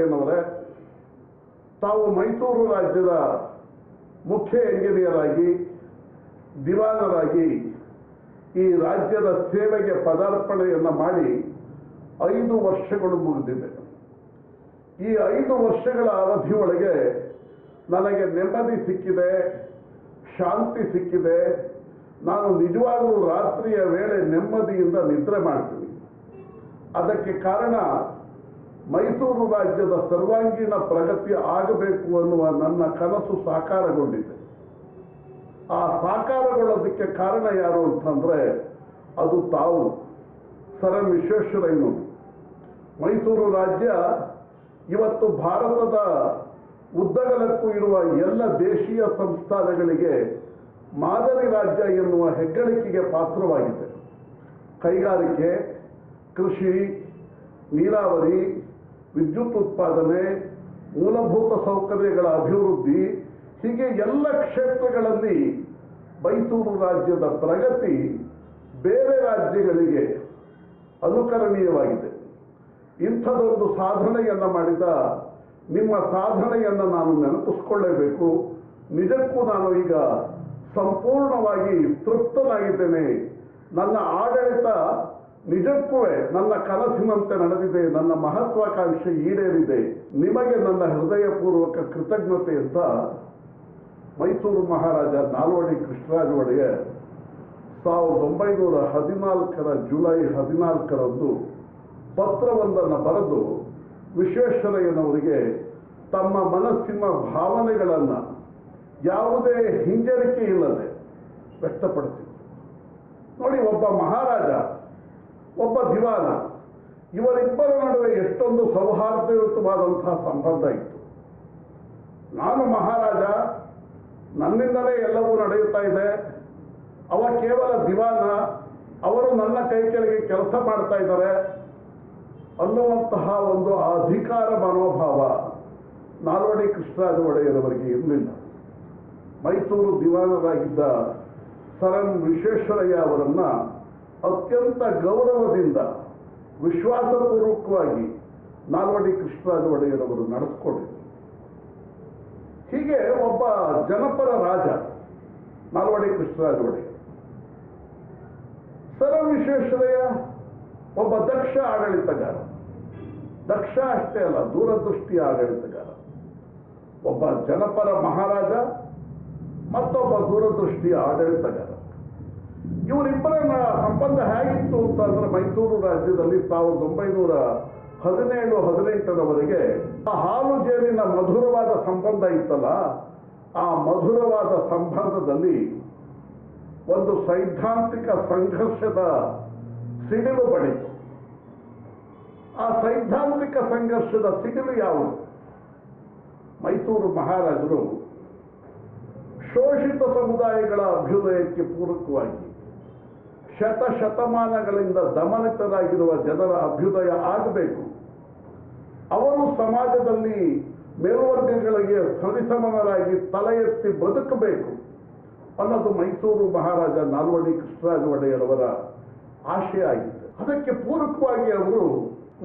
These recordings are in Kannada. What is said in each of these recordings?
ವಿಶ್ವೇಶ್ವರಯ್ಯನವರೇ ತಾವು ಮೈಸೂರು ರಾಜ್ಯದ ಮುಖ್ಯ ಎಂಜಿನಿಯರ್ ಆಗಿ ದಿವಾನರಾಗಿ ಈ ರಾಜ್ಯದ ಸೇವೆಗೆ ಪದಾರ್ಪಣೆಯನ್ನು ಮಾಡಿ ಐದು ವರ್ಷಗಳು ಮುಗಿದಿದೆ. ಈ ಐದು ವರ್ಷಗಳ ಅವಧಿಯೊಳಗೆ ನನಗೆ ನೆಮ್ಮದಿ ಸಿಕ್ಕಿದೆ, ಶಾಂತಿ ಸಿಕ್ಕಿದೆ. ನಾನು ನಿಜವಾಗಲೂ ರಾತ್ರಿಯ ವೇಳೆ ನೆಮ್ಮದಿಯಿಂದ ನಿದ್ರೆ ಮಾಡ್ತೀನಿ. ಅದಕ್ಕೆ ಕಾರಣ ಮೈಸೂರು ರಾಜ್ಯದ ಸರ್ವಾಂಗೀಣ ಪ್ರಗತಿ ಆಗಬೇಕು ಅನ್ನುವ ನನ್ನ ಕನಸು ಸಾಕಾರಗೊಂಡಿದೆ. ಆ ಸಾಕಾರಗೊಳ್ಳೋದಕ್ಕೆ ಕಾರಣ ಯಾರು ಅಂತಂದ್ರೆ ಅದು ತಾವು, ಸರ್ ಎಂ ವಿಶ್ವೇಶ್ವರಯ್ಯನವರು ಮೈಸೂರು ರಾಜ್ಯ ಇವತ್ತು ಭಾರತದ ಉದ್ದಗಲಕ್ಕೂ ಇರುವ ಎಲ್ಲ ದೇಶೀಯ ಸಂಸ್ಥಾನಗಳಿಗೆ ಮಾದರಿ ರಾಜ್ಯ ಎನ್ನುವ ಹೆಗ್ಗಳಿಕೆಗೆ ಪಾತ್ರವಾಗಿದೆ. ಕೈಗಾರಿಕೆ, ಕೃಷಿ, ನೀರಾವರಿ ವಿದ್ಯುತ್ ಉತ್ಪಾದನೆ, ಮೂಲಭೂತ ಸೌಕರ್ಯಗಳ ಅಭಿವೃದ್ಧಿ, ಹೀಗೆ ಎಲ್ಲ ಕ್ಷೇತ್ರಗಳಲ್ಲಿ ಮೈಸೂರು ರಾಜ್ಯದ ಪ್ರಗತಿ ಬೇರೆ ರಾಜ್ಯಗಳಿಗೆ ಅನುಕರಣೀಯವಾಗಿದೆ. ಇಂಥದೊಂದು ಸಾಧನೆಯನ್ನು ಮಾಡಿದ ನಿಮ್ಮ ಸಾಧನೆಯನ್ನು ನಾನು ನೆನಪಿಸ್ಕೊಳ್ಳೇಬೇಕು. ನಿಜಕ್ಕೂ ನಾನು ಈಗ ಸಂಪೂರ್ಣವಾಗಿ ತೃಪ್ತನಾಗಿದ್ದೇನೆ. ನನ್ನ ಆಡಳಿತ ನಿಜಕ್ಕೂ ನನ್ನ ಕನಸಿನಂತೆ ನಡೆದಿದೆ, ನನ್ನ ಮಹತ್ವಾಕಾಂಕ್ಷೆ ಈಡೇರಿದೆ, ನಿಮಗೆ ನನ್ನ ಹೃದಯಪೂರ್ವಕ ಕೃತಜ್ಞತೆ ಅಂತ ಮೈಸೂರು ಮಹಾರಾಜ ನಾಲ್ವಡಿ ಕೃಷ್ಣರಾಜ ಒಡೆಯರ್ ಸಾವಿರದ ಒಂಬೈನೂರ ಹದಿನಾಲ್ಕರ ಜುಲೈ ಹದಿನಾಲ್ಕರಂದು ಪತ್ರವೊಂದನ್ನು ಬರೆದು ವಿಶ್ವೇಶ್ವರಯ್ಯನವರಿಗೆ ತಮ್ಮ ಮನಸ್ಸಿನ ಭಾವನೆಗಳನ್ನು ಯಾವುದೇ ಹಿಂಜರಿಕೆ ಇಲ್ಲದೆ ವ್ಯಕ್ತಪಡಿಸಿದರು. ನೋಡಿ, ಒಬ್ಬ ಮಹಾರಾಜ ಒಬ್ಬ ದಿವಾನ. ಇವರಿಬ್ಬರ ನಡುವೆ ಎಷ್ಟೊಂದು ಸೌಹಾರ್ದಯುತವಾದಂತಹ ಸಂಬಂಧ ಇತ್ತು. ನಾನು ಮಹಾರಾಜ, ನನ್ನಿಂದಲೇ ಎಲ್ಲವೂ ನಡೆಯುತ್ತಾ ಇದೆ. ಅವ ಕೇವಲ ದಿವಾನ, ಅವರು ನನ್ನ ಕೈ ಕೆಳಗೆ ಕೆಲಸ ಮಾಡ್ತಾ ಇದ್ದಾರೆ ಅನ್ನುವಂತಹ ಒಂದು ಅಧಿಕಾರ ಮನೋಭಾವ ನಾಲ್ವಡಿ ಕೃಷ್ಣರಾಜ ಒಡೆಯರವರಿಗೆ ಇರಲಿಲ್ಲ. ಮೈಸೂರು ದಿವಾನರಾಗಿದ್ದ ಸರ್ ಎಂ ವಿಶ್ವೇಶ್ವರಯ್ಯ ಅವರನ್ನ ಅತ್ಯಂತ ಗೌರವದಿಂದ, ವಿಶ್ವಾಸಪೂರ್ವಕವಾಗಿ ನಾಲ್ವಡಿ ಕೃಷ್ಣರಾಜ ಒಡೆಯರವರು ನಡೆಸ್ಕೊಂಡಿದ್ರು. ಹೀಗೆ ಒಬ್ಬ ಜನಪರ ರಾಜ, ನಾಲ್ವಡಿ ಕೃಷ್ಣರಾಜ ಒಡೆಯರ್. ಸರ್ವವಿಶ್ವೇಶ್ವರಯ್ಯ ಒಬ್ಬ ದಕ್ಷ ಆಡಳಿತಗಾರ. ದಕ್ಷ ಅಷ್ಟೇ ಅಲ್ಲ ದೂರದೃಷ್ಟಿಯ ಆಡಳಿತಗಾರ. ಒಬ್ಬ ಜನಪರ ಮಹಾರಾಜ, ಮತ್ತೊಬ್ಬ ದೂರದೃಷ್ಟಿಯ ಆಡಳಿತಗಾರ. ಇವರಿಬ್ಬರ ಸಂಬಂಧ ಹೇಗಿತ್ತು ಅಂತಂದ್ರೆ ಮೈಸೂರು ರಾಜ್ಯದಲ್ಲಿ ಸಾವಿರದ ಒಂಬೈನೂರ ಹದಿನೇಳು, ಹದಿನೆಂಟರವರೆಗೆ ಆ ಹಾಲು ಜೇನಿನ ಮಧುರವಾದ ಸಂಬಂಧ ಇತ್ತಲ್ಲ, ಆ ಮಧುರವಾದ ಸಂಬಂಧದಲ್ಲಿ ಒಂದು ಸೈದ್ಧಾಂತಿಕ ಸಂಘರ್ಷದ ಸಿಡಿಲು ಬಡಿತು. ಆ ಸೈದ್ಧಾಂತಿಕ ಸಂಘರ್ಷದ ಸಿಡಿಲು ಯಾವುದು? ಮೈಸೂರು ಮಹಾರಾಜರು ಶೋಷಿತ ಸಮುದಾಯಗಳ ಅಭ್ಯುದಯಕ್ಕೆ ಪೂರಕವಾಗಿ ಶತ ಶತಮಾನಗಳಿಂದ ದಮನಿತರಾಗಿರುವ ಜನರ ಅಭ್ಯುದಯ ಆಗಬೇಕು. ಅವರು ಸಮಾಜದಲ್ಲಿ ಮೇಲ್ವರ್ಗಗಳಿಗೆ ಸರಿಸಮನರಾಗಿ ತಲೆ ಎತ್ತಿ ಬದುಕಬೇಕು ಅನ್ನೋದು ಮೈಸೂರು ಮಹಾರಾಜ ನಾಲ್ವಡಿ ಕೃಷ್ಣರಾಜ ಒಡೆಯರವರ ಆಶಯ ಆಗಿತ್ತು. ಅದಕ್ಕೆ ಪೂರಕವಾಗಿ ಅವರು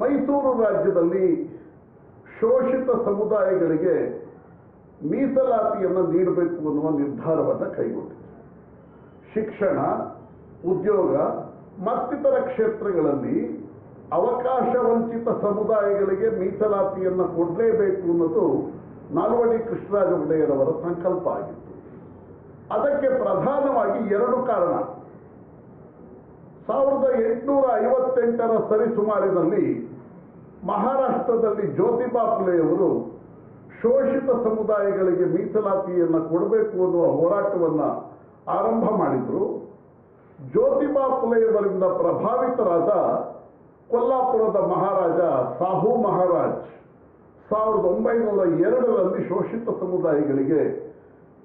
ಮೈಸೂರು ರಾಜ್ಯದಲ್ಲಿ ಶೋಷಿತ ಸಮುದಾಯಗಳಿಗೆ ಮೀಸಲಾತಿಯನ್ನು ನೀಡಬೇಕು ಅನ್ನುವ ನಿರ್ಧಾರವನ್ನು ಕೈಗೊಂಡಿತು ಶಿಕ್ಷಣ ಉದ್ಯೋಗ, ಮತ್ತಿತರ ಕ್ಷೇತ್ರಗಳಲ್ಲಿ ಅವಕಾಶ ವಂಚಿತ ಸಮುದಾಯಗಳಿಗೆ ಮೀಸಲಾತಿಯನ್ನು ಕೊಡಲೇಬೇಕು ಅನ್ನೋದು ನಾಲ್ವಡಿ ಕೃಷ್ಣರಾಜ ಒಡೆಯರವರ ಸಂಕಲ್ಪ ಆಗಿತ್ತು. ಅದಕ್ಕೆ ಪ್ರಧಾನವಾಗಿ ಎರಡು ಕಾರಣ. ಸಾವಿರದ ಎಂಟುನೂರ ಐವತ್ತೆಂಟರ ಸರಿಸುಮಾರಿನಲ್ಲಿ ಮಹಾರಾಷ್ಟ್ರದಲ್ಲಿ ಜ್ಯೋತಿಬಾ ಫುಲೆಯವರು ಶೋಷಿತ ಸಮುದಾಯಗಳಿಗೆ ಮೀಸಲಾತಿಯನ್ನು ಕೊಡಬೇಕು ಅನ್ನುವ ಹೋರಾಟವನ್ನು ಆರಂಭ ಮಾಡಿದರು. ಜ್ಯೋತಿಬಾ ಫುಲೆಯವರಿಂದ ಪ್ರಭಾವಿತರಾದ ಕೊಲ್ಲಾಪುರದ ಮಹಾರಾಜ ಸಾಹು ಮಹಾರಾಜ್ ಸಾವಿರದ ಒಂಬೈನೂರ ಎರಡರಲ್ಲಿ ಶೋಷಿತ ಸಮುದಾಯಗಳಿಗೆ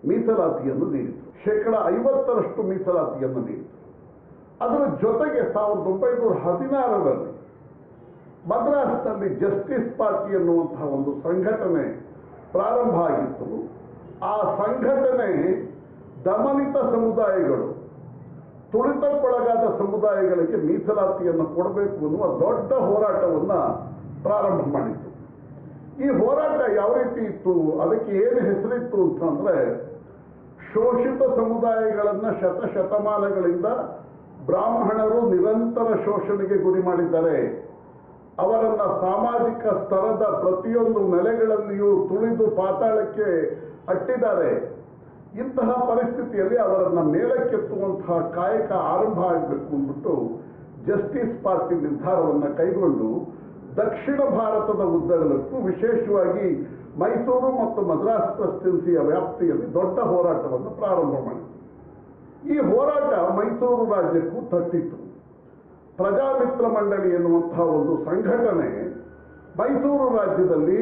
ಮೀಸಲಾತಿಯನ್ನು ನೀಡಿತು ಶೇಕಡ ಐವತ್ತರಷ್ಟು ಮೀಸಲಾತಿಯನ್ನು ನೀಡಿತು ಅದರ ಜೊತೆಗೆ ಸಾವಿರದ ಒಂಬೈನೂರ ಹದಿನಾರರಲ್ಲಿ ಮದ್ರಾಸ್ನಲ್ಲಿ ಜಸ್ಟಿಸ್ ಪಾರ್ಟಿ ಎನ್ನುವಂತಹ ಒಂದು ಸಂಘಟನೆ ಪ್ರಾರಂಭ ಆಗಿತ್ತು. ಆ ಸಂಘಟನೆ ದಮನಿತ ಸಮುದಾಯಗಳು ತುಳಿತಕ್ಕೊಳಗಾದ ಸಮುದಾಯಗಳಿಗೆ ಮೀಸಲಾತಿಯನ್ನು ಕೊಡಬೇಕು ಅನ್ನುವ ದೊಡ್ಡ ಹೋರಾಟವನ್ನು ಪ್ರಾರಂಭ ಮಾಡಿತ್ತು. ಈ ಹೋರಾಟ ಯಾವ ರೀತಿ ಇತ್ತು, ಅದಕ್ಕೆ ಏನು ಹೆಸರಿತ್ತು ಅಂತಂದ್ರೆ ಶೋಷಿತ ಸಮುದಾಯಗಳನ್ನು ಶತಶತಮಾನಗಳಿಂದ ಬ್ರಾಹ್ಮಣರು ನಿರಂತರ ಶೋಷಣೆಗೆ ಗುರಿ ಮಾಡಿದ್ದಾರೆ. ಅವರನ್ನ ಸಾಮಾಜಿಕ ಸ್ತರದ ಪ್ರತಿಯೊಂದು ನೆಲೆಗಳಲ್ಲಿಯೂ ತುಳಿದು ಪಾತಾಳಕ್ಕೆ ಅಟ್ಟಿದ್ದಾರೆ. ಇಂತಹ ಪರಿಸ್ಥಿತಿಯಲ್ಲಿ ಅವರನ್ನು ಮೇಲಕ್ಕೆತ್ತುವಂತಹ ಕಾಯಕ ಆರಂಭ ಆಗಬೇಕು ಅಂದ್ಬಿಟ್ಟು ಜಸ್ಟಿಸ್ ಪಾರ್ಟಿ ನಿರ್ಧಾರವನ್ನು ಕೈಗೊಂಡು ದಕ್ಷಿಣ ಭಾರತದ ಉದ್ದಗಲಕ್ಕೂ ವಿಶೇಷವಾಗಿ ಮೈಸೂರು ಮತ್ತು ಮದ್ರಾಸ್ ಪ್ರೆಸಿಡೆನ್ಸಿಯ ವ್ಯಾಪ್ತಿಯಲ್ಲಿ ದೊಡ್ಡ ಹೋರಾಟವನ್ನು ಪ್ರಾರಂಭ ಮಾಡಿತು. ಈ ಹೋರಾಟ ಮೈಸೂರು ರಾಜ್ಯಕ್ಕೂ ತಟ್ಟಿತು ಪ್ರಜಾಮಿತ್ರ ಮಂಡಳಿ ಎನ್ನುವಂತಹ ಒಂದು ಸಂಘಟನೆ ಮೈಸೂರು ರಾಜ್ಯದಲ್ಲಿ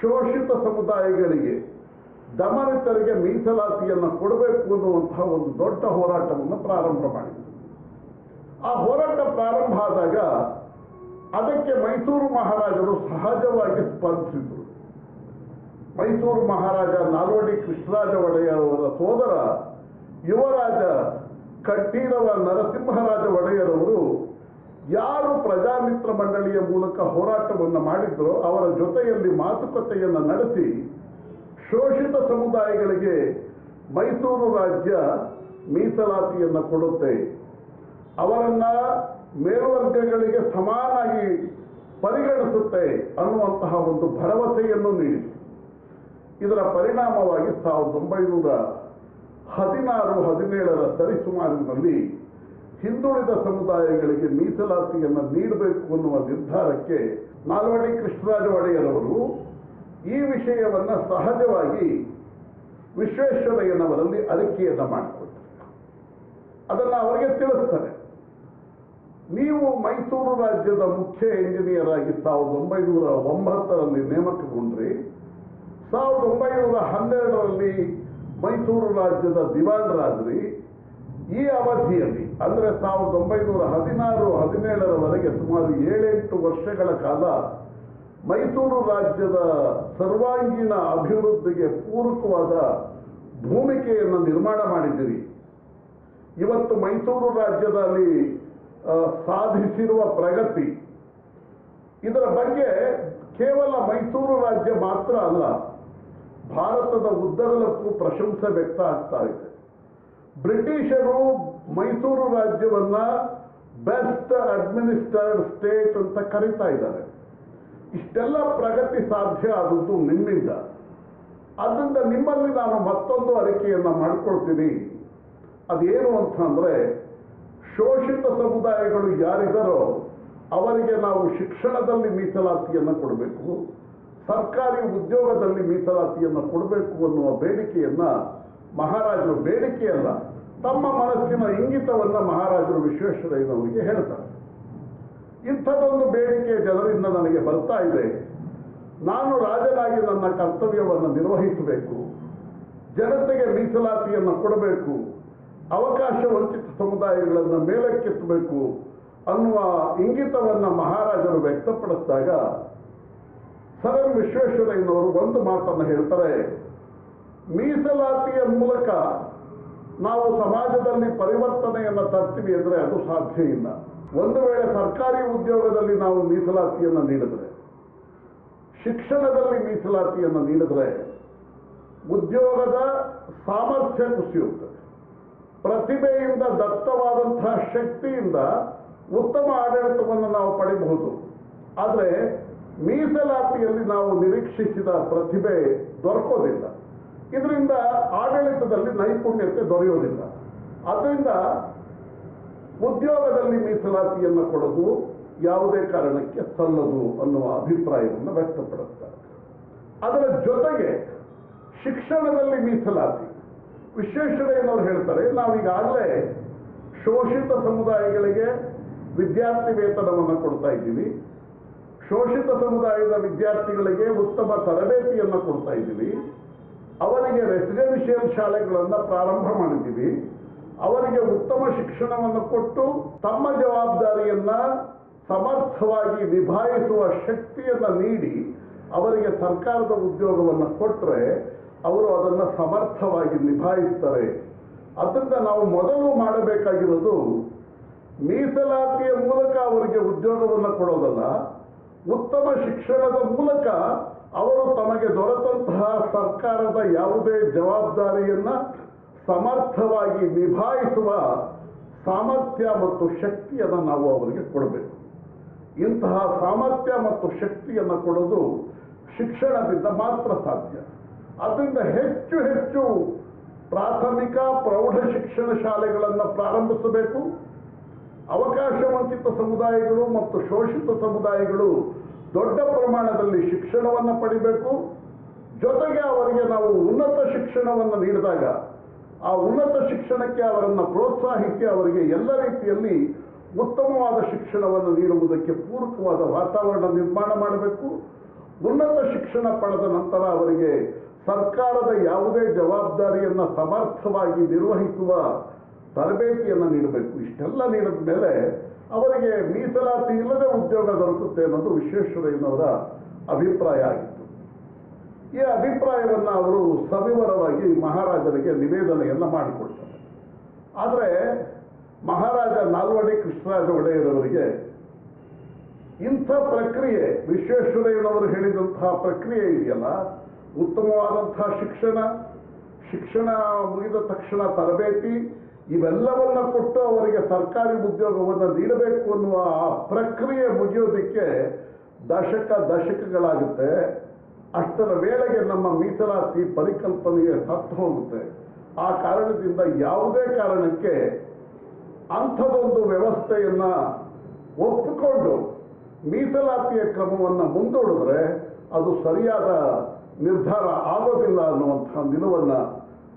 ಶೋಷಿತ ಸಮುದಾಯಗಳಿಗೆ ದಮನಿತರಿಗೆ ಮೀಸಲಾತಿಯನ್ನು ಕೊಡಬೇಕು ಅನ್ನುವಂತಹ ಒಂದು ದೊಡ್ಡ ಹೋರಾಟವನ್ನು ಪ್ರಾರಂಭ ಮಾಡಿತು ಆ ಹೋರಾಟ ಪ್ರಾರಂಭ ಆದಾಗ ಅದಕ್ಕೆ ಮೈಸೂರು ಮಹಾರಾಜರು ಸಹಜವಾಗಿ ಸ್ಪರ್ಧಿಸಿದರು ಮೈಸೂರು ಮಹಾರಾಜ ನಾಲ್ವಡಿ ಕೃಷ್ಣರಾಜ ಒಡೆಯರವರ ಸೋದರ ಯುವರಾಜ ಕಟ್ಟೀರವ ನರಸಿಂಹರಾಜ ಒಡೆಯರವರು ಯಾರು ಪ್ರಜಾಮಿತ್ರ ಮಂಡಳಿಯ ಮೂಲಕ ಹೋರಾಟವನ್ನು ಮಾಡಿದ್ರು ಅವರ ಜೊತೆಯಲ್ಲಿ ಮಾತುಕತೆಯನ್ನು ನಡೆಸಿ ಶೋಷಿತ ಸಮುದಾಯಗಳಿಗೆ ಮೈಸೂರು ರಾಜ್ಯ ಮೀಸಲಾತಿಯನ್ನು ಕೊಡುತ್ತೆ. ಅವರನ್ನ ಮೇಲ್ವರ್ಗಗಳಿಗೆ ಸಮಾನಾಗಿ ಪರಿಗಣಿಸುತ್ತೆ ಅನ್ನುವಂತಹ ಒಂದು ಭರವಸೆಯನ್ನು ನೀಡಿತು ಇದರ ಪರಿಣಾಮವಾಗಿ ಸಾವಿರದ ಒಂಬೈನೂರ ಹದಿನಾರು, ಹದಿನೇಳರ ಸರಿಸುಮಾರಿನಲ್ಲಿ ಹಿಂದುಳಿದ ಸಮುದಾಯಗಳಿಗೆ ಮೀಸಲಾತಿಯನ್ನು ನೀಡಬೇಕು ಅನ್ನುವ ನಿರ್ಧಾರಕ್ಕೆ ನಾಲ್ವಡಿ ಕೃಷ್ಣರಾಜ ಒಡೆಯರವರು ಈ ವಿಷಯವನ್ನು ಸಹಜವಾಗಿ ವಿಶ್ವೇಶ್ವರಯ್ಯನವರಲ್ಲಿ ಅರಿಕೆಯನ್ನು ಮಾಡಿಕೊಟ್ಟರು. ಅದನ್ನು ಅವರಿಗೆ ತಿಳಿಸ್ತಾರೆ ನೀವು ಮೈಸೂರು ರಾಜ್ಯದ ಮುಖ್ಯ ಇಂಜಿನಿಯರ್ ಆಗಿ ಸಾವಿರದ ಒಂಬೈನೂರ ಒಂಬತ್ತರಲ್ಲಿ ನೇಮಕಗೊಂಡ್ರಿ. ಸಾವಿರದ ಒಂಬೈನೂರ ಹನ್ನೆರಡರಲ್ಲಿ ಮೈಸೂರು ರಾಜ್ಯದ ದಿವಾನರಾದ್ರಿ. ಈ ಅವಧಿಯಲ್ಲಿ, ಅಂದರೆ ಸಾವಿರದ ಒಂಬೈನೂರ ಹದಿನಾರು, ಹದಿನೇಳರವರೆಗೆ ಸುಮಾರು ಏಳೆಂಟು ವರ್ಷಗಳ ಕಾಲ ಮೈಸೂರು ರಾಜ್ಯದ ಸರ್ವಾಂಗೀಣ ಅಭಿವೃದ್ಧಿಗೆ ಪೂರಕವಾದ ಭೂಮಿಕೆಯನ್ನು ನಿರ್ಮಾಣ ಮಾಡಿದ್ದೀರಿ ಇವತ್ತು ಮೈಸೂರು ರಾಜ್ಯದಲ್ಲಿ ಸಾಧಿಸಿರುವ ಪ್ರಗತಿ ಇದರ ಬಗ್ಗೆ ಕೇವಲ ಮೈಸೂರು ರಾಜ್ಯ ಮಾತ್ರ ಅಲ್ಲ, ಭಾರತದ ಉದ್ದಗಲಕ್ಕೂ ಪ್ರಶಂಸೆ ವ್ಯಕ್ತ ಆಗ್ತಾ ಇದೆ. ಬ್ರಿಟಿಷರು ಮೈಸೂರು ರಾಜ್ಯವನ್ನ ಬೆಸ್ಟ್ ಅಡ್ಮಿನಿಸ್ಟರ್ಡ್ ಸ್ಟೇಟ್ ಅಂತ ಕರೀತಾ ಇದ್ದಾರೆ. ಇಷ್ಟೆಲ್ಲ ಪ್ರಗತಿ ಸಾಧ್ಯ ಆದದ್ದು ನಿಮ್ಮಿಂದ. ಆದ್ದರಿಂದ ನಿಮ್ಮಲ್ಲಿ ನಾನು ಮತ್ತೊಂದು ಅರಿಕೆಯನ್ನು ಮಾಡಿಕೊಳ್ತೀನಿ. ಅದೇನು ಅಂತಂದ್ರೆ ಶೋಷಿತ ಸಮುದಾಯಗಳು ಯಾರಿದ್ದಾರೋ ಅವರಿಗೆ ನಾವು ಶಿಕ್ಷಣದಲ್ಲಿ ಮೀಸಲಾತಿಯನ್ನು ಕೊಡಬೇಕು, ಸರ್ಕಾರಿ ಉದ್ಯೋಗದಲ್ಲಿ ಮೀಸಲಾತಿಯನ್ನು ಕೊಡಬೇಕು ಅನ್ನುವ ಬೇಡಿಕೆಯನ್ನು ಮಹಾರಾಜರು, ಬೇಡಿಕೆಯಲ್ಲ, ತಮ್ಮ ಮನಸ್ಸಿನ ಇಂಗಿತವನ್ನು ಮಹಾರಾಜರು ವಿಶ್ವೇಶ್ವರಯ್ಯನವರಿಗೆ ಹೇಳ್ತಾರೆ. ಇಂಥದ್ದೊಂದು ಬೇಡಿಕೆ ಜನರಿಂದ ನನಗೆ ಬರ್ತಾ ಇದೆ. ನಾನು ರಾಜನಾಗಿ ನನ್ನ ಕರ್ತವ್ಯವನ್ನು ನಿರ್ವಹಿಸಬೇಕು. ಜನತೆಗೆ ಮೀಸಲಾತಿಯನ್ನು ಕೊಡಬೇಕು. ಅವಕಾಶ ವಂಚಿತ ಸಮುದಾಯಗಳನ್ನು ಮೇಲಕ್ಕೆತ್ತಬೇಕು ಅನ್ನುವ ಇಂಗಿತವನ್ನು ಮಹಾರಾಜರು ವ್ಯಕ್ತಪಡಿಸಿದಾಗ ಸರ್ ವಿಶ್ವೇಶ್ವರಯ್ಯನವರು ಒಂದು ಮಾತನ್ನು ಹೇಳ್ತಾರೆ. ಮೀಸಲಾತಿಯ ಮೂಲಕ ನಾವು ಸಮಾಜದಲ್ಲಿ ಪರಿವರ್ತನೆಯನ್ನು ತರ್ತೀವಿ ಅಂದರೆ ಅದು ಸಾಧ್ಯ ಇಲ್ಲ. ಒಂದು ವೇಳೆ ಸರ್ಕಾರಿ ಉದ್ಯೋಗದಲ್ಲಿ ನಾವು ಮೀಸಲಾತಿಯನ್ನು ನೀಡಿದ್ರೆ, ಶಿಕ್ಷಣದಲ್ಲಿ ಮೀಸಲಾತಿಯನ್ನು ನೀಡಿದ್ರೆ ಉದ್ಯೋಗದ ಸಾಮರ್ಥ್ಯ ಕುಸಿಯುತ್ತದೆ ಪ್ರತಿಭೆಯಿಂದ ದತ್ತವಾದಂತಹ ಶಕ್ತಿಯಿಂದ ಉತ್ತಮ ಆಡಳಿತವನ್ನು ನಾವು ಪಡೆಯಬಹುದು. ಆದರೆ ಮೀಸಲಾತಿಯಲ್ಲಿ ನಾವು ನಿರೀಕ್ಷಿಸಿದ ಪ್ರತಿಭೆ ದೊರಕೋದಿಲ್ಲ. ಇದರಿಂದ ಆಡಳಿತದಲ್ಲಿ ನೈಪುಣ್ಯತೆ ದೊರೆಯೋದಿಲ್ಲ. ಅದರಿಂದ ಉದ್ಯೋಗದಲ್ಲಿ ಮೀಸಲಾತಿಯನ್ನು ಕೊಡೋದು ಯಾವುದೇ ಕಾರಣಕ್ಕೆ ಸಲ್ಲದು ಅನ್ನುವ ಅಭಿಪ್ರಾಯವನ್ನು ವ್ಯಕ್ತಪಡಿಸ್ತಾರೆ. ಅದರ ಜೊತೆಗೆ ಶಿಕ್ಷಣದಲ್ಲಿ ಮೀಸಲಾತಿ. ವಿಶ್ವೇಶ್ವರಯ್ಯನವರು ಹೇಳ್ತಾರೆ, ನಾವೀಗಾಗಲೇ ಶೋಷಿತ ಸಮುದಾಯಗಳಿಗೆ ವಿದ್ಯಾರ್ಥಿ ವೇತನವನ್ನು ಕೊಡ್ತಾ ಇದ್ದೀವಿ. ಶೋಷಿತ ಸಮುದಾಯದ ವಿದ್ಯಾರ್ಥಿಗಳಿಗೆ ಉತ್ತಮ ತರಬೇತಿಯನ್ನು ಕೊಡ್ತಾ ಇದ್ದೀವಿ. ಅವರಿಗೆ ರೆಸಿಡೆನ್ಷಿಯಲ್ ಶಾಲೆಗಳನ್ನು ಪ್ರಾರಂಭ ಮಾಡಿದ್ದೀವಿ. ಅವರಿಗೆ ಉತ್ತಮ ಶಿಕ್ಷಣವನ್ನು ಕೊಟ್ಟು ತಮ್ಮ ಜವಾಬ್ದಾರಿಯನ್ನ ಸಮರ್ಥವಾಗಿ ನಿಭಾಯಿಸುವ ಶಕ್ತಿಯನ್ನು ನೀಡಿ ಅವರಿಗೆ ಸರ್ಕಾರದ ಉದ್ಯೋಗವನ್ನು ಕೊಟ್ಟರೆ ಅವರು ಅದನ್ನು ಸಮರ್ಥವಾಗಿ ನಿಭಾಯಿಸ್ತಾರೆ. ಅದರಿಂದ ನಾವು ಮೊದಲು ಮಾಡಬೇಕಾಗಿರೋದು ಮೀಸಲಾತಿಯ ಮೂಲಕ ಅವರಿಗೆ ಉದ್ಯೋಗವನ್ನು ಕೊಡೋದಲ್ಲ, ಉತ್ತಮ ಶಿಕ್ಷಣದ ಮೂಲಕ ಅವರು ತಮಗೆ ದೊರೆತಂತಹ ಸರ್ಕಾರದ ಯಾವುದೇ ಜವಾಬ್ದಾರಿಯನ್ನು ಸಮರ್ಥವಾಗಿ ನಿಭಾಯಿಸುವ ಸಾಮರ್ಥ್ಯ ಮತ್ತು ಶಕ್ತಿಯನ್ನು ನಾವು ಅವರಿಗೆ ಕೊಡಬೇಕು. ಇಂತಹ ಸಾಮರ್ಥ್ಯ ಮತ್ತು ಶಕ್ತಿಯನ್ನು ಕೊಡೋದು ಶಿಕ್ಷಣದಿಂದ ಮಾತ್ರ ಸಾಧ್ಯ. ಅದರಿಂದ ಹೆಚ್ಚು ಹೆಚ್ಚು ಪ್ರಾಥಮಿಕ ಪ್ರೌಢ ಶಿಕ್ಷಣ ಶಾಲೆಗಳನ್ನು ಪ್ರಾರಂಭಿಸಬೇಕು. ಅವಕಾಶ ವಂಚಿತ ಸಮುದಾಯಗಳು ಮತ್ತು ಶೋಷಿತ ಸಮುದಾಯಗಳು ದೊಡ್ಡ ಪ್ರಮಾಣದಲ್ಲಿ ಶಿಕ್ಷಣವನ್ನು ಪಡಿಬೇಕು. ಜೊತೆಗೆ ಅವರಿಗೆ ನಾವು ಉನ್ನತ ಶಿಕ್ಷಣವನ್ನು ನೀಡಿದಾಗ ಆ ಉನ್ನತ ಶಿಕ್ಷಣಕ್ಕೆ ಅವರನ್ನು ಪ್ರೋತ್ಸಾಹಿಸಿ ಅವರಿಗೆ ಎಲ್ಲ ರೀತಿಯಲ್ಲಿ ಉತ್ತಮವಾದ ಶಿಕ್ಷಣವನ್ನು ನೀಡುವುದಕ್ಕೆ ಪೂರಕವಾದ ವಾತಾವರಣ ನಿರ್ಮಾಣ ಮಾಡಬೇಕು. ಉನ್ನತ ಶಿಕ್ಷಣ ಪಡೆದ ನಂತರ ಅವರಿಗೆ ಸರ್ಕಾರದ ಯಾವುದೇ ಜವಾಬ್ದಾರಿಯನ್ನು ಸಮರ್ಥವಾಗಿ ನಿರ್ವಹಿಸುವ ತರಬೇತಿಯನ್ನು ನೀಡಬೇಕು. ಇಷ್ಟೆಲ್ಲ ನೀಡಿದ ಮೇಲೆ ಅವರಿಗೆ ಮೀಸಲಾತಿ ಇಲ್ಲದೆ ಉದ್ಯೋಗ ದೊರಕುತ್ತೆ ಅನ್ನೋದು ವಿಶ್ವೇಶ್ವರಯ್ಯನವರ ಅಭಿಪ್ರಾಯ ಆಗಿತ್ತು. ಈ ಅಭಿಪ್ರಾಯವನ್ನು ಅವರು ಸವಿವರವಾಗಿ ಮಹಾರಾಜರಿಗೆ ನಿವೇದನೆಯನ್ನು ಮಾಡಿಕೊಡ್ತಾರೆ. ಆದರೆ ಮಹಾರಾಜ ನಾಲ್ವಡಿ ಕೃಷ್ಣರಾಜ ಒಡೆಯರವರಿಗೆ ಇಂಥ ಪ್ರಕ್ರಿಯೆ, ವಿಶ್ವೇಶ್ವರಯ್ಯನವರು ಹೇಳಿದಂತಹ ಪ್ರಕ್ರಿಯೆ ಇದೆಯಲ್ಲ? ಉತ್ತಮವಾದಂತಹ ಶಿಕ್ಷಣ ಶಿಕ್ಷಣ ಮುಗಿದ ತಕ್ಷಣ ತರಬೇತಿ, ಇವೆಲ್ಲವನ್ನ ಕೊಟ್ಟು ಅವರಿಗೆ ಸರ್ಕಾರಿ ಉದ್ಯೋಗವನ್ನು ನೀಡಬೇಕು ಅನ್ನುವ ಆ ಪ್ರಕ್ರಿಯೆ ಮುಗಿಯೋದಕ್ಕೆ ದಶಕ ದಶಕಗಳಾಗುತ್ತೆ. ಅಷ್ಟರ ವೇಳೆಗೆ ನಮ್ಮ ಮೀಸಲಾತಿ ಪರಿಕಲ್ಪನೆಗೆ ಸತ್ತು ಹೋಗುತ್ತೆ. ಆ ಕಾರಣದಿಂದ ಯಾವುದೇ ಕಾರಣಕ್ಕೆ ಅಂಥದೊಂದು ವ್ಯವಸ್ಥೆಯನ್ನ ಒಪ್ಪಿಕೊಂಡು ಮೀಸಲಾತಿಯ ಕ್ರಮವನ್ನು ಮುಂದೂಡಿದ್ರೆ ಅದು ಸರಿಯಾದ ನಿರ್ಧಾರ ಆಗೋದಿಲ್ಲ ಅನ್ನುವಂತಹ ನಿಲುವನ್ನು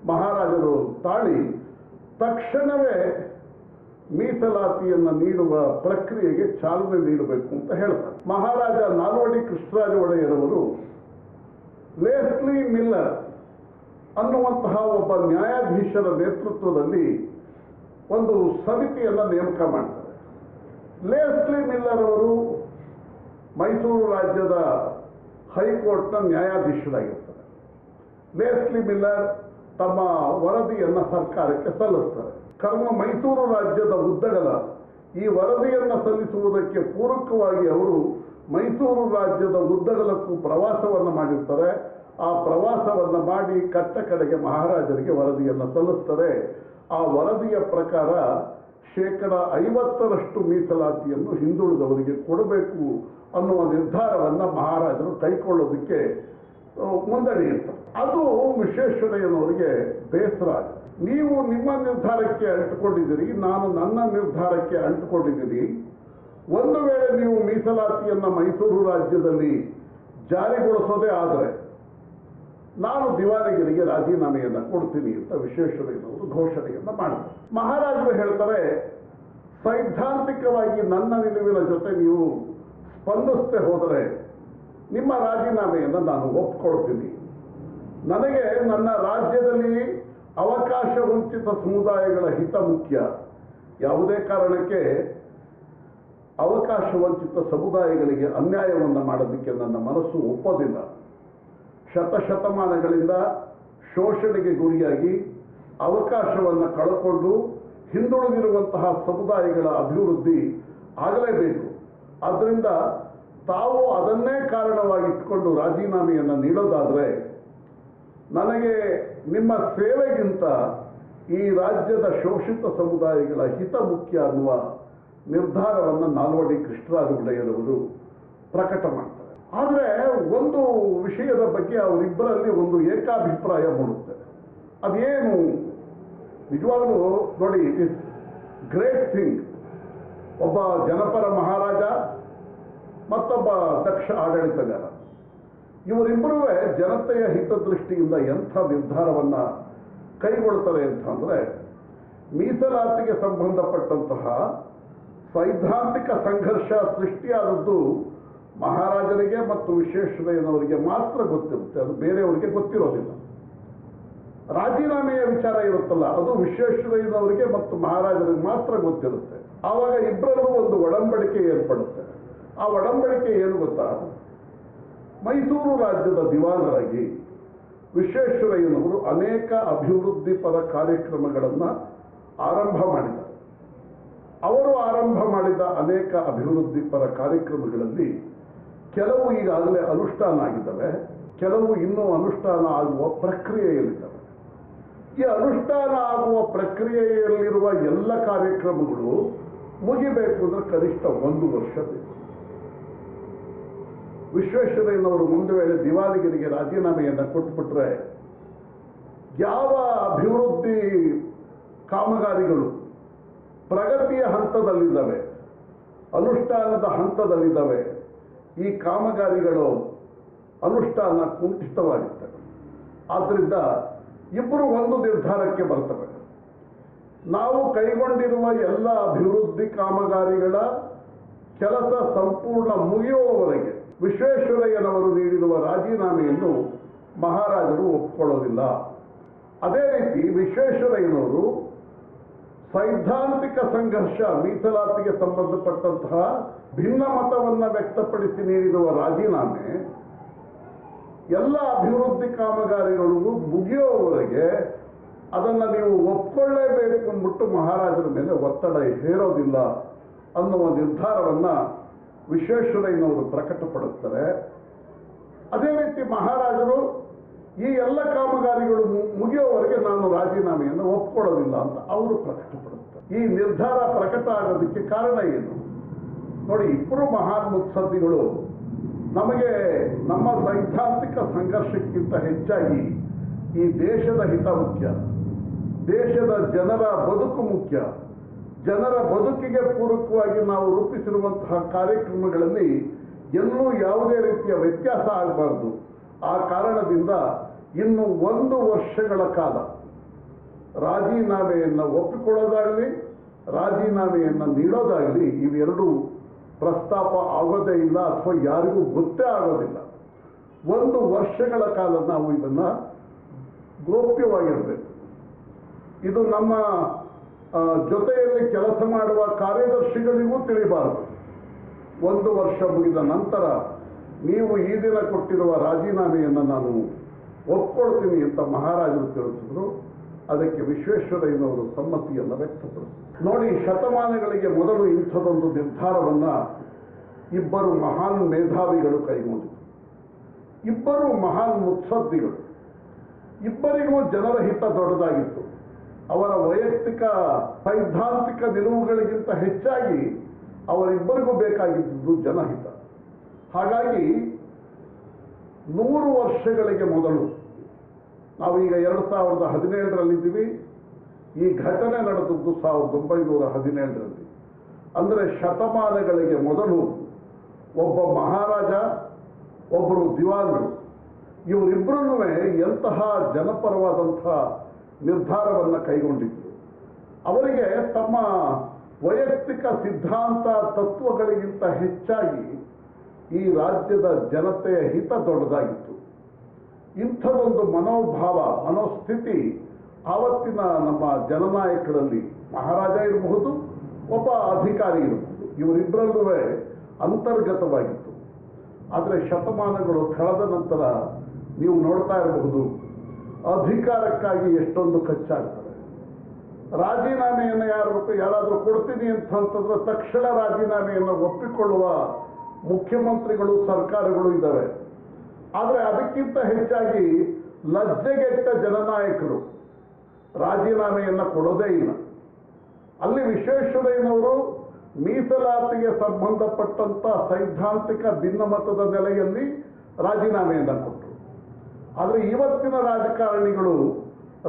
ಮಹಾರಾಜರು ತಾಳಿ ತಕ್ಷಣವೇ ಮೀಸಲಾತಿಯನ್ನು ನೀಡುವ ಪ್ರಕ್ರಿಯೆಗೆ ಚಾಲನೆ ನೀಡಬೇಕು ಅಂತ ಹೇಳ್ತಾರೆ. ಮಹಾರಾಜ ನಾಲ್ವಡಿ ಕೃಷ್ಣರಾಜ ಒಡೆಯರವರು ಲೇಸ್ಲಿ ಮಿಲ್ಲರ್ ಅನ್ನುವಂತಹ ಒಬ್ಬ ನ್ಯಾಯಾಧೀಶರ ನೇತೃತ್ವದಲ್ಲಿ ಒಂದು ಸಮಿತಿಯನ್ನು ನೇಮಕ ಮಾಡ್ತಾರೆ. ಲೇಸ್ಲಿ ಮಿಲ್ಲರ್ ಅವರು ಮೈಸೂರು ರಾಜ್ಯದ ಹೈಕೋರ್ಟ್ನ ನ್ಯಾಯಾಧೀಶರಾಗಿರ್ತಾರೆ. ಲೇಸ್ಲಿ ಮಿಲ್ಲರ್ ತಮ್ಮ ವರದಿಯನ್ನು ಸರ್ಕಾರಕ್ಕೆ ಸಲ್ಲಿಸ್ತಾರೆ. ಕರ್ಮ ಮೈಸೂರು ರಾಜ್ಯದ ಉದ್ದಗಲ ಈ ವರದಿಯನ್ನು ಸಲ್ಲಿಸುವುದಕ್ಕೆ ಪೂರಕವಾಗಿ ಅವರು ಮೈಸೂರು ರಾಜ್ಯದ ಉದ್ದಗಲಕ್ಕೂ ಪ್ರವಾಸವನ್ನು ಮಾಡಿರ್ತಾರೆ. ಆ ಪ್ರವಾಸವನ್ನು ಮಾಡಿ ಕಟ್ಟ ಕಡೆಗೆ ಮಹಾರಾಜರಿಗೆ ವರದಿಯನ್ನು ಸಲ್ಲಿಸ್ತಾರೆ. ಆ ವರದಿಯ ಪ್ರಕಾರ ಶೇಕಡ ಐವತ್ತರಷ್ಟು ಮೀಸಲಾತಿಯನ್ನು ಹಿಂದುಳಿದವರಿಗೆ ಕೊಡಬೇಕು ಅನ್ನುವ ನಿರ್ಧಾರವನ್ನು ಮಹಾರಾಜರು ಕೈಕೊಳ್ಳೋದಕ್ಕೆ ಮುಂದಡಿ ಮುಂದಡಿಯಿರ್ತಾರೆ ಅದು ವಿಶ್ವೇಶ್ವರಯ್ಯನವರಿಗೆ ಬೇಸರ ನೀವು ನಿಮ್ಮ ನಿರ್ಧಾರಕ್ಕೆ ಅಂಟುಕೊಂಡಿದ್ದೀರಿ ನಾನು ನನ್ನ ನಿರ್ಧಾರಕ್ಕೆ ಅಂಟುಕೊಂಡಿದ್ದೀನಿ ಒಂದು ವೇಳೆ ನೀವು ಮೀಸಲಾತಿಯನ್ನು ಮೈಸೂರು ರಾಜ್ಯದಲ್ಲಿ ಜಾರಿಗೊಳಿಸೋದೇ ಆದರೆ ನಾನು ದಿವಾನಗಿರಿಗೆ ರಾಜೀನಾಮೆಯನ್ನು ಕೊಡ್ತೀನಿ ಅಂತ ವಿಶ್ವೇಶ್ವರಯ್ಯನವರು ಘೋಷಣೆಯನ್ನು ಮಾಡಿದರು ಮಹಾರಾಜರು ಹೇಳ್ತಾರೆ, ಸೈದ್ಧಾಂತಿಕವಾಗಿ ನನ್ನ ನಿಲುವಿನ ಜೊತೆ ನೀವು ಸ್ಪಂದಿಸದೆ ಹೋದರೆ ನಿಮ್ಮ ರಾಜೀನಾಮೆಯನ್ನು ನಾನು ಒಪ್ಕೊಳ್ತೀನಿ. ನನಗೆ ನನ್ನ ರಾಜ್ಯದಲ್ಲಿ ಅವಕಾಶ ವಂಚಿತ ಸಮುದಾಯಗಳ ಹಿತ ಮುಖ್ಯ. ಯಾವುದೇ ಕಾರಣಕ್ಕೆ ಅವಕಾಶ ವಂಚಿತ ಸಮುದಾಯಗಳಿಗೆ ಅನ್ಯಾಯವನ್ನು ಮಾಡೋದಕ್ಕೆ ನನ್ನ ಮನಸ್ಸು ಒಪ್ಪೋದಿಲ್ಲ. ಶತಶತಮಾನಗಳಿಂದ ಶೋಷಣೆಗೆ ಗುರಿಯಾಗಿ ಅವಕಾಶವನ್ನು ಕಳ್ಕೊಂಡು ಹಿಂದುಳಿದಿರುವಂತಹ ಸಮುದಾಯಗಳ ಅಭಿವೃದ್ಧಿ ಆಗಲೇಬೇಕು. ಆದ್ದರಿಂದ ತಾವು ಅದನ್ನೇ ಕಾರಣವಾಗಿಟ್ಟುಕೊಂಡು ರಾಜೀನಾಮೆಯನ್ನು ನೀಡೋದಾದರೆ ನನಗೆ ನಿಮ್ಮ ಸೇವೆಗಿಂತ ಈ ರಾಜ್ಯದ ಶೋಷಿತ ಸಮುದಾಯಗಳ ಹಿತ ಮುಖ್ಯ ಅನ್ನುವ ನಿರ್ಧಾರವನ್ನು ನಾಲ್ವಡಿ ಕೃಷ್ಣರಾಜ ಒಡೆಯರವರು ಪ್ರಕಟ ಮಾಡ್ತಾರೆ. ಆದರೆ ಒಂದು ವಿಷಯದ ಬಗ್ಗೆ ಅವರಿಬ್ಬರಲ್ಲಿ ಒಂದು ಏಕಾಭಿಪ್ರಾಯ ಮೂಡುತ್ತೆ. ಅದೇನು? ನಿಜವಾಗಲೂ ನೋಡಿ ಇಟ್ ಇಸ್ ಗ್ರೇಟ್ ಥಿಂಗ್ ಒಬ್ಬ ಜನಪರ ಮಹಾರಾಜ, ಮತ್ತೊಬ್ಬ ದಕ್ಷ ಆಡಳಿತಗಾರ. ಇವರಿಬ್ಬರೂ ಜನತೆಯ ಹಿತದೃಷ್ಟಿಯಿಂದ ಎಂಥ ನಿರ್ಧಾರವನ್ನು ಕೈಗೊಳ್ತಾರೆ ಅಂತ ಅಂದರೆ, ಮೀಸಲಾತಿಗೆ ಸಂಬಂಧಪಟ್ಟಂತಹ ಸೈದ್ಧಾಂತಿಕ ಸಂಘರ್ಷ ಸೃಷ್ಟಿಯಾದದ್ದು ಮಹಾರಾಜರಿಗೆ ಮತ್ತು ವಿಶ್ವೇಶ್ವರಯ್ಯನವರಿಗೆ ಮಾತ್ರ ಗೊತ್ತಿರುತ್ತೆ. ಅದು ಬೇರೆಯವರಿಗೆ ಗೊತ್ತಿರೋದಿಲ್ಲ. ರಾಜೀನಾಮೆಯ ವಿಚಾರ ಇರುತ್ತಲ್ಲ, ಅದು ವಿಶ್ವೇಶ್ವರಯ್ಯನವರಿಗೆ ಮತ್ತು ಮಹಾರಾಜರಿಗೆ ಮಾತ್ರ ಗೊತ್ತಿರುತ್ತೆ. ಆವಾಗ ಇಬ್ಬರಲ್ಲೂ ಒಂದು ಒಡಂಬಡಿಕೆ ಏರ್ಪಡುತ್ತೆ. ಆ ಒಡಂಬಡಿಕೆ ಏನು ಗೊತ್ತಾ? ಮೈಸೂರು ರಾಜ್ಯದ ದಿವಾನರಾಗಿ ವಿಶ್ವೇಶ್ವರಯ್ಯನವರು ಅನೇಕ ಅಭಿವೃದ್ಧಿ ಪರ ಕಾರ್ಯಕ್ರಮಗಳನ್ನು ಆರಂಭ ಮಾಡಿದರು ಅವರು ಆರಂಭ ಮಾಡಿದ ಅನೇಕ ಅಭಿವೃದ್ಧಿ ಪರ ಕಾರ್ಯಕ್ರಮಗಳಲ್ಲಿ ಕೆಲವು ಈಗಾಗಲೇ ಅನುಷ್ಠಾನ ಆಗಿದ್ದಾವೆ, ಕೆಲವು ಇನ್ನೂ ಅನುಷ್ಠಾನ ಆಗುವ ಪ್ರಕ್ರಿಯೆಯಲ್ಲಿದ್ದಾವೆ. ಈ ಅನುಷ್ಠಾನ ಆಗುವ ಪ್ರಕ್ರಿಯೆಯಲ್ಲಿರುವ ಎಲ್ಲ ಕಾರ್ಯಕ್ರಮಗಳು ಮುಗಿಬೇಕು ಅಂದ್ರೆ ಕನಿಷ್ಠ ಒಂದು ವರ್ಷ ಬೇಕು ವಿಶ್ವೇಶ್ವರಯ್ಯನವರು ಒಂದು ವೇಳೆ ದಿವಾಲಿಗರಿಗೆ ರಾಜೀನಾಮೆಯನ್ನು ಕೊಟ್ಬಿಟ್ರೆ ಯಾವ ಅಭಿವೃದ್ಧಿ ಕಾಮಗಾರಿಗಳು ಪ್ರಗತಿಯ ಹಂತದಲ್ಲಿದ್ದಾವೆ, ಅನುಷ್ಠಾನದ ಹಂತದಲ್ಲಿದ್ದಾವೆ ಈ ಕಾಮಗಾರಿಗಳು ಅನುಷ್ಠಾನ ಕುಂಠಿತವಾಗುತ್ತೆ ಆದ್ದರಿಂದ ಇಬ್ಬರು ಒಂದು ನಿರ್ಧಾರಕ್ಕೆ ಬರ್ತವೆ. ನಾವು ಕೈಗೊಂಡಿರುವ ಎಲ್ಲ ಅಭಿವೃದ್ಧಿ ಕಾಮಗಾರಿಗಳ ಕೆಲಸ ಸಂಪೂರ್ಣ ಮುಗಿಯುವವರೆಗೆ ವಿಶ್ವೇಶ್ವರಯ್ಯನವರು ನೀಡಿರುವ ರಾಜೀನಾಮೆಯನ್ನು ಮಹಾರಾಜರು ಒಪ್ಪಿಕೊಳ್ಳೋದಿಲ್ಲ ಅದೇ ರೀತಿ ವಿಶ್ವೇಶ್ವರಯ್ಯನವರು ಸೈದ್ಧಾಂತಿಕ ಸಂಘರ್ಷ, ಮೀಸಲಾತಿಗೆ ಸಂಬಂಧಪಟ್ಟಂತಹ ಭಿನ್ನ ಮತವನ್ನು ವ್ಯಕ್ತಪಡಿಸಿ ನೀಡಿರುವ ರಾಜೀನಾಮೆ, ಎಲ್ಲ ಅಭಿವೃದ್ಧಿ ಕಾಮಗಾರಿಗಳಿಗೂ ಮುಗಿಯುವವರೆಗೆ ಅದನ್ನು ನೀವು ಒಪ್ಕೊಳ್ಳೇಬೇಕು ಅಂದ್ಬಿಟ್ಟು ಮಹಾರಾಜರ ಮೇಲೆ ಒತ್ತಡ ಹೇರೋದಿಲ್ಲ ಅನ್ನುವ ನಿರ್ಧಾರವನ್ನು ವಿಶ್ವೇಶ್ವರಯ್ಯನವರು ಪ್ರಕಟಪಡುತ್ತಾರೆ ಅದೇ ರೀತಿ ಮಹಾರಾಜರು ಈ ಎಲ್ಲ ಕಾಮಗಾರಿಗಳು ಮುಗಿಯೋವರೆಗೆ ನಾನು ರಾಜೀನಾಮೆಯನ್ನು ಒಪ್ಕೊಳ್ಳೋದಿಲ್ಲ ಅಂತ ಅವರು ಪ್ರಕಟಪಡುತ್ತಾರೆ ಈ ನಿರ್ಧಾರ ಪ್ರಕಟ ಆಗೋದಕ್ಕೆ ಕಾರಣ ಏನು? ನೋಡಿ, ಇಬ್ಬರು ಮಹಾನ್ ಮುತ್ಸದ್ದಿಗಳು ನಮಗೆ ನಮ್ಮ ಸೈದ್ಧಾಂತಿಕ ಸಂಘರ್ಷಕ್ಕಿಂತ ಹೆಚ್ಚಾಗಿ ಈ ದೇಶದ ಹಿತ ಮುಖ್ಯ. ದೇಶದ ಜನರ ಬದುಕು ಮುಖ್ಯ. ಜನರ ಬದುಕಿಗೆ ಪೂರಕವಾಗಿ ನಾವು ರೂಪಿಸಿರುವಂತಹ ಕಾರ್ಯಕ್ರಮಗಳಲ್ಲಿ ಎಲ್ಲೂ ಯಾವುದೇ ರೀತಿಯ ವ್ಯತ್ಯಾಸ ಆಗಬಾರ್ದು. ಆ ಕಾರಣದಿಂದ ಇನ್ನು ಒಂದು ವರ್ಷಗಳ ಕಾಲ ರಾಜೀನಾಮೆಯನ್ನು ಒಪ್ಪಿಕೊಳ್ಳೋದಾಗಲಿ, ರಾಜೀನಾಮೆಯನ್ನು ನೀಡೋದಾಗಲಿ ಇವೆರಡೂ ಪ್ರಸ್ತಾಪ ಆಗೋದೇ ಇಲ್ಲ ಅಥವಾ ಯಾರಿಗೂ ಗೊತ್ತೇ ಆಗೋದಿಲ್ಲ. ಒಂದು ವರ್ಷಗಳ ಕಾಲ ನಾವು ಇದನ್ನು ಗೋಪ್ಯವಾಗಿರಬೇಕು. ಇದು ನಮ್ಮ ಜೊತೆಯಲ್ಲಿ ಕೆಲಸ ಮಾಡುವ ಕಾರ್ಯದರ್ಶಿಗಳಿಗೂ ತಿಳಿಬಾರದು. ಒಂದು ವರ್ಷ ಮುಗಿದ ನಂತರ ನೀವು ಈ ದಿನ ಕೊಟ್ಟಿರುವ ರಾಜೀನಾಮೆಯನ್ನು ನಾನು ಒಪ್ಕೊಳ್ತೀನಿ ಅಂತ ಮಹಾರಾಜರು ತಿಳಿಸಿದ್ರು. ಅದಕ್ಕೆ ವಿಶ್ವೇಶ್ವರಯ್ಯನವರು ಸಮ್ಮತಿಯನ್ನು ವ್ಯಕ್ತಪಡಿಸಿದರು. ನೋಡಿ, ಶತಮಾನಗಳಿಗೆ ಮೊದಲು ಇಂಥದೊಂದು ನಿರ್ಧಾರವನ್ನು ಇಬ್ಬರು ಮಹಾನ್ ಮೇಧಾವಿಗಳು ಕೈಗೊಂಡಿದ್ರು. ಇಬ್ಬರು ಮಹಾನ್ ಮುತ್ಸದ್ದಿಗಳು. ಇಬ್ಬರಿಗೂ ಜನರ ಹಿತ ದೊಡ್ಡದಾಗಿತ್ತು. ಅವರ ವೈಯಕ್ತಿಕ, ಸೈದ್ಧಾಂತಿಕ ನಿಲುವುಗಳಿಗಿಂತ ಹೆಚ್ಚಾಗಿ ಅವರಿಬ್ಬರಿಗೂ ಬೇಕಾಗಿದ್ದುದು ಜನಹಿತ. ಹಾಗಾಗಿ ನೂರು ವರ್ಷಗಳಿಗೆ ಮೊದಲು ನಾವೀಗ ಎರಡು ಸಾವಿರದ ಹದಿನೇಳರಲ್ಲಿದ್ದೀವಿ ಈ ಘಟನೆ ನಡೆದದ್ದು ಸಾವಿರದ ಒಂಬೈನೂರ ಹದಿನೇಳರಲ್ಲಿ. ಅಂದರೆ ಶತಮಾನಗಳಿಗೆ ಮೊದಲು ಒಬ್ಬ ಮಹಾರಾಜ ಒಬ್ಬರು ದಿವಾನರು ಇವರಿಬ್ಬರನ್ನೂ ಎಂತಹ ಜನಪರವಾದಂಥ ನಿರ್ಧಾರವನ್ನು ಕೈಗೊಂಡಿದ್ರು. ಅವರಿಗೆ ತಮ್ಮ ವೈಯಕ್ತಿಕ ಸಿದ್ಧಾಂತ ತತ್ವಗಳಿಗಿಂತ ಹೆಚ್ಚಾಗಿ ಈ ರಾಜ್ಯದ ಜನತೆಯ ಹಿತ ದೊಡ್ಡದಾಗಿತ್ತು. ಇಂಥದೊಂದು ಮನೋಭಾವ, ಮನೋಸ್ಥಿತಿ ಆವತ್ತಿನ ನಮ್ಮ ಜನನಾಯಕರಲ್ಲಿ ಮಹಾರಾಜ ಇರಬಹುದು, ಒಬ್ಬ ಅಧಿಕಾರಿ ಇರಬಹುದು. ಇವರಿಬ್ಬರಲ್ಲೂ ಅಂತರ್ಗತವಾಗಿತ್ತು. ಆದರೆ ಶತಮಾನಗಳು ಕಳೆದ ನಂತರ ನೀವು ನೋಡ್ತಾ ಇರಬಹುದು, ಅಧಿಕಾರಕ್ಕಾಗಿ ಎಷ್ಟೊಂದು ಖರ್ಚಾಗ್ತದೆ. ರಾಜೀನಾಮೆಯನ್ನು ಯಾರು ಯಾರಾದರೂ ಕೊಡ್ತೀನಿ ಅಂತ ಅಂತಂದ್ರೆ ತಕ್ಷಣ ರಾಜೀನಾಮೆಯನ್ನು ಒಪ್ಪಿಕೊಳ್ಳುವ ಮುಖ್ಯಮಂತ್ರಿಗಳು, ಸರ್ಕಾರಗಳು ಇದ್ದಾವೆ. ಆದರೆ ಅದಕ್ಕಿಂತ ಹೆಚ್ಚಾಗಿ ಲಜ್ಜೆಗೆಟ್ಟ ಜನನಾಯಕರು ರಾಜೀನಾಮೆಯನ್ನು ಕೊಡೋದೇ ಇಲ್ಲ. ಅಲ್ಲಿ ವಿಶ್ವೇಶ್ವರಯ್ಯನವರು ಮೀಸಲಾತಿಗೆ ಸಂಬಂಧಪಟ್ಟಂಥ ಸೈದ್ಧಾಂತಿಕ ಭಿನ್ನಮತದ ನೆಲೆಯಲ್ಲಿ ರಾಜೀನಾಮೆಯನ್ನು ಕೊಟ್ಟರು. ಆದರೆ ಇವತ್ತಿನ ರಾಜಕಾರಣಿಗಳು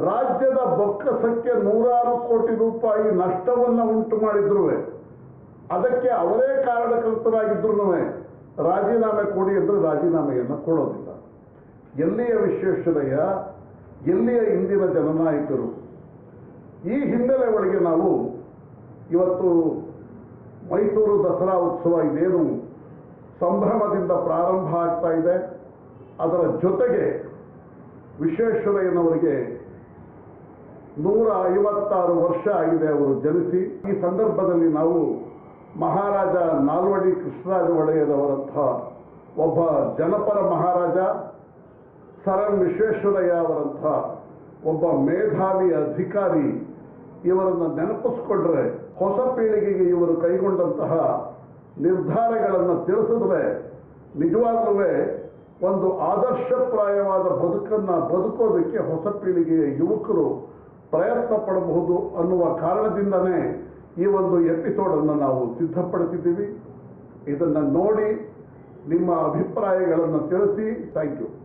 ರಾಜ್ಯದ ಬೊಕ್ಕಸಕ್ಕೆ ನೂರಾರು ಕೋಟಿ ರೂಪಾಯಿ ನಷ್ಟವನ್ನು ಉಂಟು ಮಾಡಿದ್ರು ಅದಕ್ಕೆ ಅವರೇ ಕಾರಣಕರ್ತರಾಗಿದ್ರು ರಾಜೀನಾಮೆ ಕೊಡಿ ಅಂದರೆ ರಾಜೀನಾಮೆಯನ್ನು ಕೊಡೋದಿಲ್ಲ. ಎಲ್ಲಿಯ ವಿಶ್ವೇಶ್ವರಯ್ಯ ಎಲ್ಲಿಯ ಇಂದಿನ ಜನನಾಯಕರು? ಈ ಹಿನ್ನೆಲೆ ಒಳಗೆ ನಾವು ಇವತ್ತು ಮೈಸೂರು ದಸರಾ ಉತ್ಸವ ಇದೇನು ಸಂಭ್ರಮದಿಂದ ಪ್ರಾರಂಭ ಆಗ್ತಾ ಇದೆ. ಅದರ ಜೊತೆಗೆ ವಿಶ್ವೇಶ್ವರಯ್ಯನವರಿಗೆ ನೂರ ಐವತ್ತಾರು ವರ್ಷ ಆಗಿದೆ ಅವರು ಜನಿಸಿ. ಈ ಸಂದರ್ಭದಲ್ಲಿ ನಾವು ಮಹಾರಾಜ ನಾಲ್ವಡಿ ಕೃಷ್ಣರಾಜ ಒಡೆಯರವರಂಥ ಒಬ್ಬ ಜನಪರ ಮಹಾರಾಜ ಸರಂ ವಿಶ್ವೇಶ್ವರಯ್ಯ ಅವರಂಥ ಒಬ್ಬ ಮೇಧಾವಿ ಅಧಿಕಾರಿ ಇವರನ್ನು ನೆನಪಿಸ್ಕೊಂಡ್ರೆ ಹೊಸ ಪೀಳಿಗೆಗೆ ಇವರು ಕೈಗೊಂಡಂತಹ ನಿರ್ಧಾರಗಳನ್ನು ತಿಳಿಸಿದ್ರೆ ನಿಜವಾಗಲೂ ಒಂದು ಆದರ್ಶಪ್ರಾಯವಾದ ಬದುಕನ್ನು ಬದುಕೋದಕ್ಕೆ ಹೊಸ ಪೀಳಿಗೆಯ ಯುವಕರು ಪ್ರಯತ್ನ ಪಡಬಹುದು ಅನ್ನುವ ಕಾರಣದಿಂದನೇ ಈ ಒಂದು ಎಪಿಸೋಡನ್ನು ನಾವು ಸಿದ್ಧಪಡಿಸಿದ್ದೀವಿ. ಇದನ್ನು ನೋಡಿ ನಿಮ್ಮ ಅಭಿಪ್ರಾಯಗಳನ್ನು ತಿಳಿಸಿ. Thank you.